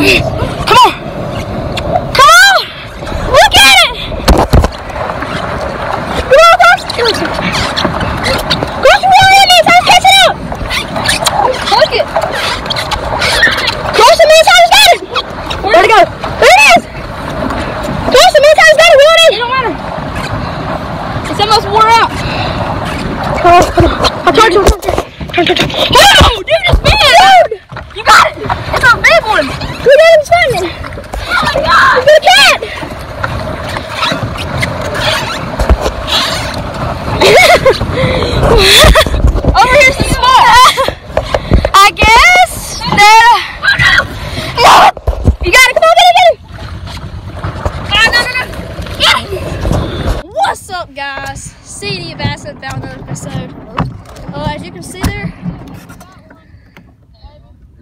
Come on. Come on. Look at it. Come on, gosh. Gosh, we're in it. Time to catch it up. Look it. Gosh, the man's house got it. Where'd it go? There it is. Gosh, the man's house got it. Reel it in. It don't matter. It's almost wore out. Come on, come on. I'll turn, turn, turn, turn, turn, turn. Oh, dude, it's big. Dude, you got it. It's a big one. We got him standing. Oh my God. Look at the cat. Over here's the small. I guess that. Oh no! No! You got it. Come on, get it, get it. Ah, no, no, no. Get it. What's up, guys? CD Bassing found another episode. Uh, as you can see there,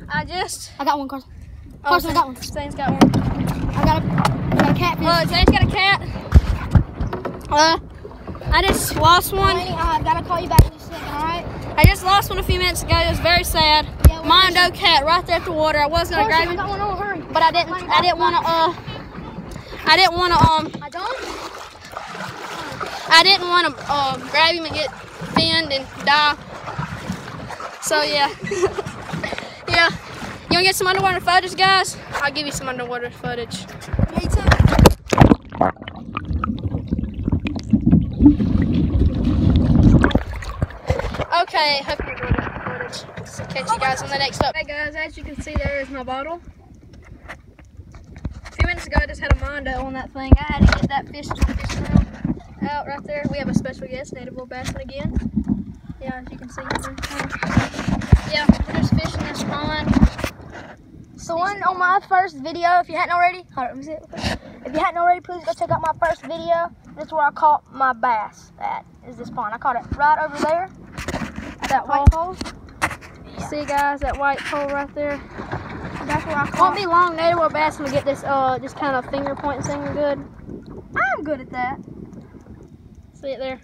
I just. I got one, Carson. Oh, Carson, I got one. Zane's got one. I got a, I got a catfish. Uh, Zane's got a cat. Uh, I just lost one. Laney, I gotta call you back in a second, alright? I just lost one a few minutes ago. It was very sad. Yeah, Mondo cat right there at the water. I was gonna Carson, grab I him, got one on, hurry. but I didn't. I didn't want to. Uh, I didn't want to. Um, I don't? I didn't want to uh, grab him and get finned and die. So yeah. You wanna get some underwater footage, guys? I'll give you some underwater footage. Me too. Okay, hope you enjoyed that footage. So catch you guys on the next up. Hey guys, as you can see, there is my bottle. A few minutes ago, I just had a mondo on that thing. I had to get that fish fish room out right there. We have a special guest, Native Will Bassin again. Yeah, as you can see. Yeah, we're just fishing this pond. So one on my first video, if you hadn't already, hold on, let me see it. If you hadn't already, please go check out my first video. This is where I caught my bass That is is this pond. I caught it right over there at that white pole. See guys, that white pole right there. That's where I Won't caught be long, Native Will Bassin to get this uh just kind of finger pointing thing good. I'm good at that. See it there.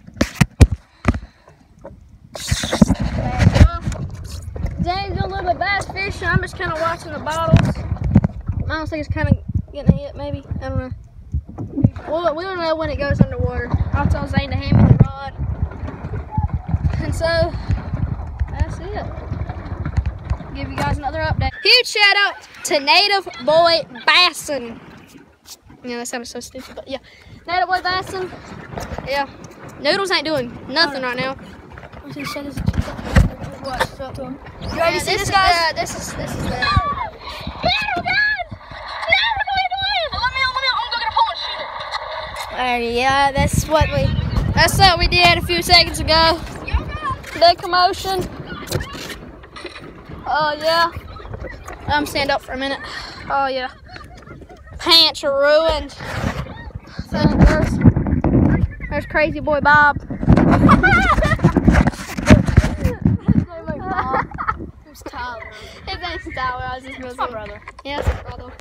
James doing a little bit bass fishing. I'm just kind of watching the bottles. I don't think it's kind of getting hit, maybe. I don't know. We'll, we'll know when it goes underwater. I'll tell Zane to hand me the rod. And so, that's it. Give you guys another update. Huge shout out to Native Boy Bassin. Yeah, that sounded so stupid, but yeah. Native Boy Bassin. Yeah. Noodles ain't doing nothing right now. Let's see, shut his- What? Show it to him. You Yeah, already see this this, is guys? the- this is this is the. Uh, yeah, that's what we. That's what we did a few seconds ago. Big commotion. Oh yeah. Um, stand up for a minute. Oh yeah. Pants are ruined. So there's, there's crazy boy Bob. Who's Tyler? His name's I was just That's my brother. Yes, brother.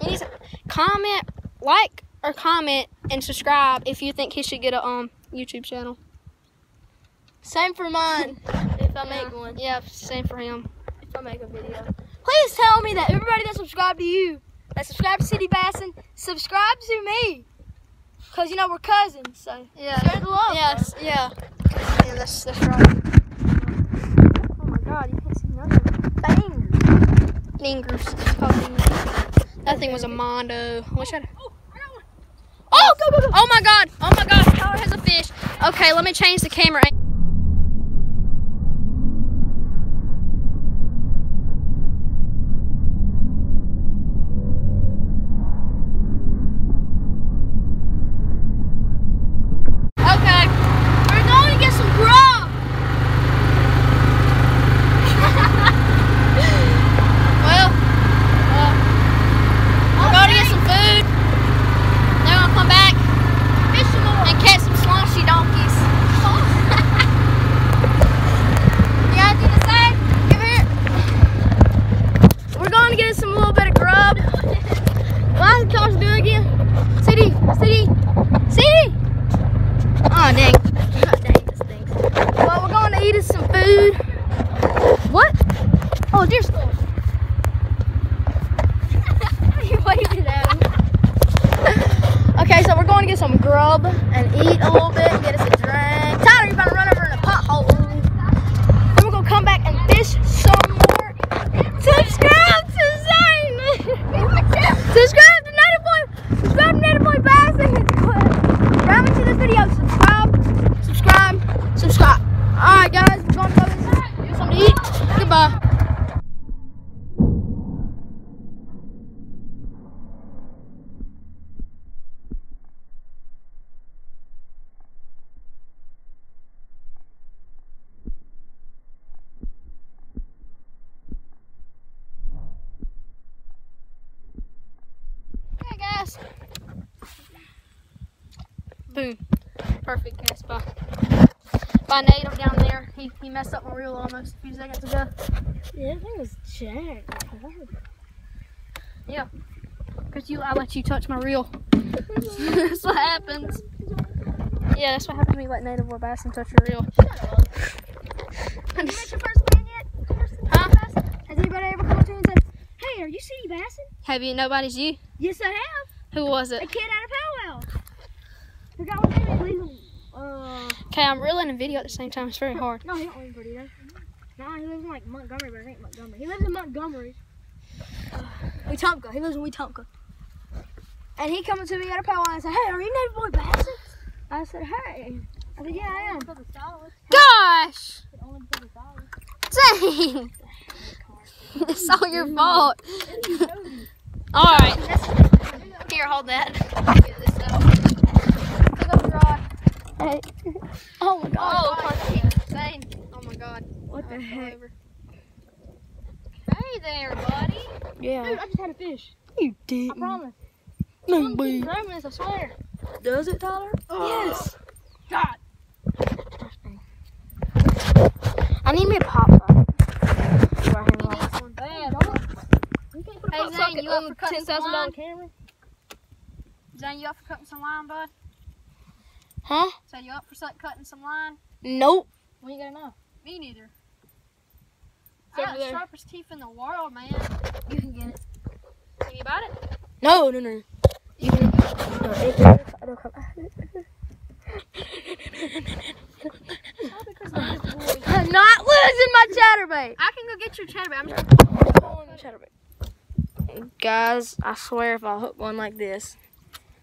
He needs comment, like, or comment and subscribe if you think he should get a um YouTube channel. Same for mine. If I Yeah. make one. Yeah, same for him. If I make a video. Please tell me that everybody that subscribed to you, that subscribed to CD Bassin, subscribe to me. Cause you know we're cousins, so Yeah. share the love. Yes, yeah. Yeah, that's that's right. Oh my God, you can't see nothing. It's. That thing was a mondo. Wish I'd. Oh, go, go, go. Oh my god. Oh my god. Tyler has a fish. Okay, let me change the camera. Okay. We're going to get some grub. Well, uh, we're going to get some food. Then we'll come back Fish some more. and catch some sloshy donkeys. And eat a little bit and get us a drink. Tyler, you better run over in a pothole. Then we're gonna come back and fish some more. Subscribe to Zane. subscribe to Native Boy. Subscribe to Native Boy Bass. Grab into this video. Subscribe. Subscribe. Subscribe. All right, guys. We're gonna go inside. Get something to eat. Goodbye. Okay, guys. Boom. Perfect cast by by native down there. He, he messed up my reel almost a few seconds ago. Yeah, that was jacked. Cause you I let you touch my reel. that's what happens. Yeah, that's what happens when you let native boy Bassin touch your reel. Have you met your first man yet? Huh? Has anybody ever come up to you and said, "Hey, are you CD bassing?" Have you nobody's you? Yes, I have. Who was it? A kid out of Powell. Forgot what name it is. Uh, Okay, I'm reeling and video at the same time. It's very hard. no, he don't live in Perdita. No, he lives in like Montgomery, but it ain't Montgomery. He lives in Montgomery. Wetumpka. He lives in Wetumpka. And he come up to me at a powwow and said, "Hey, are you native boy Bassin? I said, "Hey." I said, "Yeah, I am." Gosh! Dang! it's all your fault. Alright. Here, hold that. This. Hey. Oh my god. Oh, god. Dang. Oh my god. What the heck? over. Hey there, buddy. Yeah. Dude, I just had a fish. You didn't. promise. No way. Promise, I swear. Does it, Tyler? Oh. Yes. God. I need me a pop up. He needs one bad. Hey, pop Zane, you up for cutting some $10,000 line? camera? Zane, you up for cutting some line, bud? Huh? So you up for cutting some line? Nope. When you gonna know? Me neither. It's I got the sharpest teeth in the world, man. You can get it. Have you bought it? No, no, no. You can. No, it, it, it'll come. I'm not losing my chatterbait. I can go get your chatterbait. I'm just chatterbait. Guys, I swear if I hook one like this,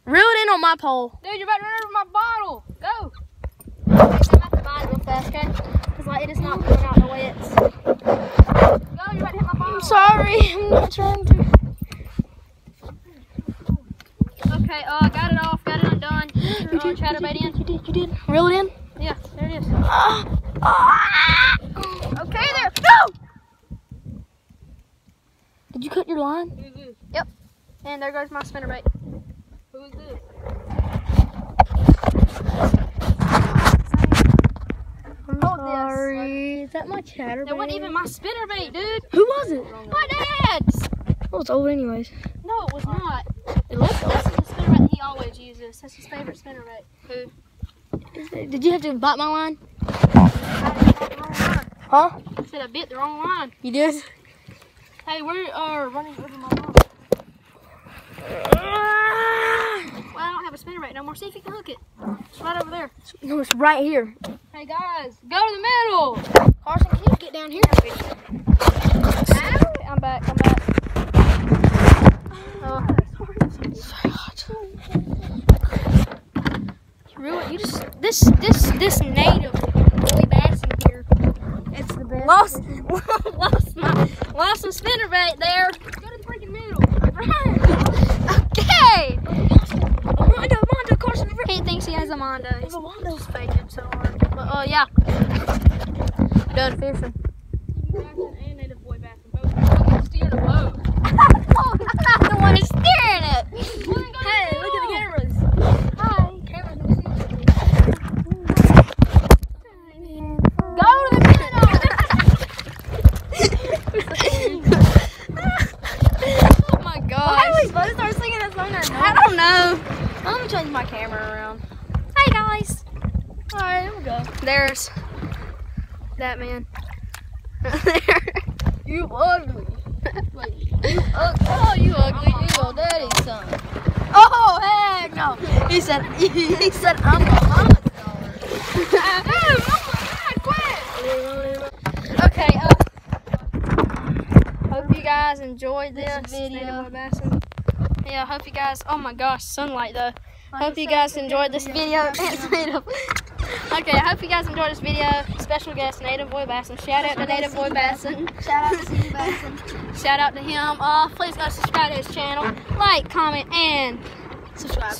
reel it in on my pole. Dude, you're about to run over my bottle. Go. I'm about to buy it real fast, okay? Because like, it is not going out the way it's. Go, you're about to hit my bottle. I'm sorry. I'm not trying to. Okay, uh, got it off. Got it undone. Your uh, chatterbait in. You did. You did. Reel it in. Yeah, there it is. Ah. Okay, there. Go. Did you cut your line? Yep. And there goes my spinnerbait. Who is this? I'm this. sorry. Is that my chatterbait? That wasn't even my spinnerbait, dude. Who was it? My dad's. Oh, it's old anyways. No, it was not. It looked That's the spinnerbait he always uses. That's his favorite spinnerbait. Who? Did you have to bite my line? I bit the wrong line. Huh? I said I bit the wrong line. You did? Hey, we're uh, running over my line. Well, I don't have a spinnerbait no more. See if you can hook it. It's right over there. No, it's right here. Hey guys, go to the middle. Carson, can you get down here? I'm back. I'm back. Oh, you really, you just this this this native really bass in here. It's the best. Lost lost my lost some spinnerbait there. Go to the freaking middle. Right. okay. Mondo, Mondo, Carson, over He thinks he has a Mondo. He's here. Mondo. faking so hard. But uh, yeah. Done fishing. And native boy Bassin both. Steer the boat. oh, I'm not the one who's steering it. Hey, look at the cameras. Hi. Cameras, let me see. Go to the middle. oh my Why gosh. are we supposed to start singing that song or I not? don't know. I'm gonna change my camera around. Hey guys. Alright, here we go. There's that man. there. You ugly. you ugly. Oh, you ugly. You your daddy's son. Oh, heck No, he said he said I'm Muhammad's daughter. Okay, uh, hope you guys enjoyed this, This video. Native Boy Bassin. Yeah, hope you guys. Oh my gosh, sunlight though. Hope you guys enjoyed this video. Okay, I hope you guys enjoyed this video. Special guest Native Boy Bassin. Shout out to Native Boy Bassin. Shout out to CD Bassin. Shout out to him. Uh, please go subscribe to his channel, like, comment, and Subscribe.